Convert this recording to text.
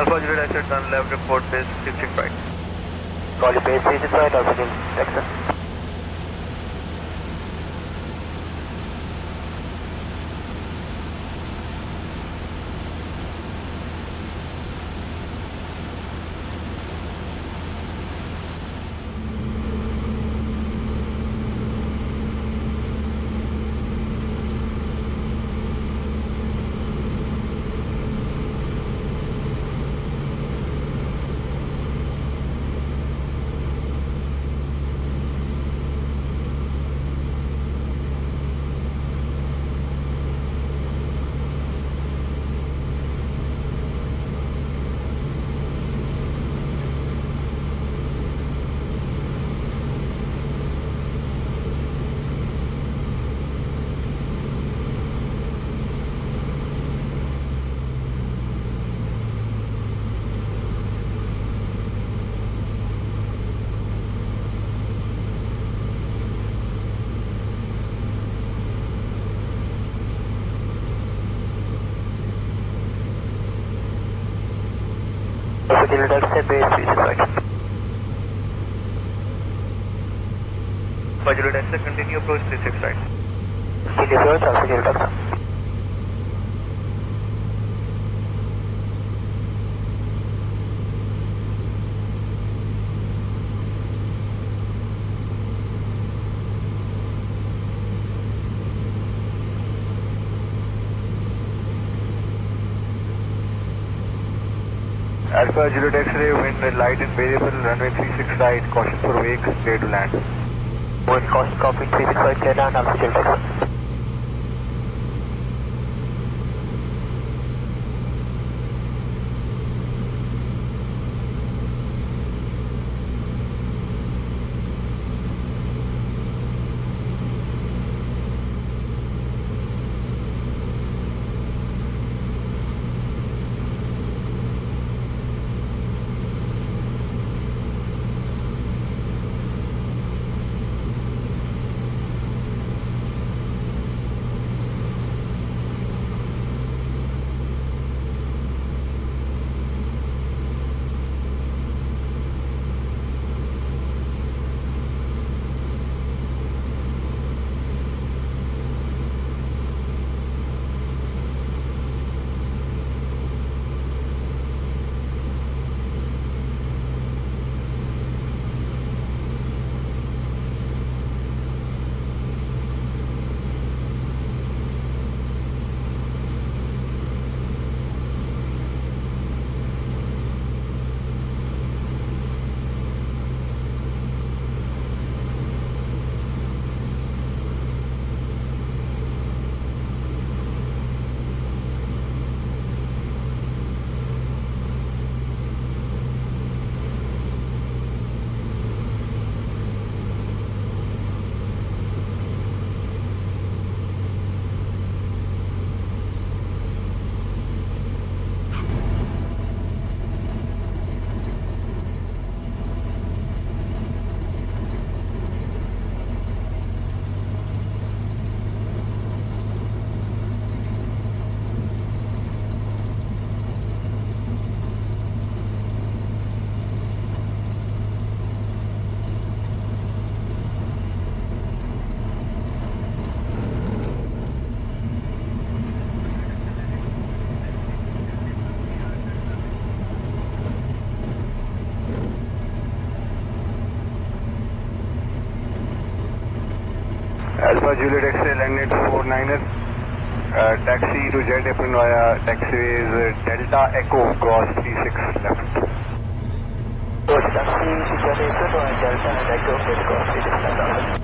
Alpha Juliet X-ray turn left, report base 66 right. Call you base 66 right, Alpha Juliet X-ray. Alpha Juliet X-ray, base 36 right. Alpha Juliet X-ray, continue approach 36 right. Approach, Alpha Juliet X-ray. Alpha Juliet X-ray, wind light and variable, runway 36 right, caution for wake, clear to land. One caution copy 36 right, clear land, Alpha Juliet Juliet X-ray, landed 49er. Uh, taxi to jet apron via taxiways uh, Delta Echo, cross 36 left. Taxi to Jet Apron or Delta Echo, cross 36 left.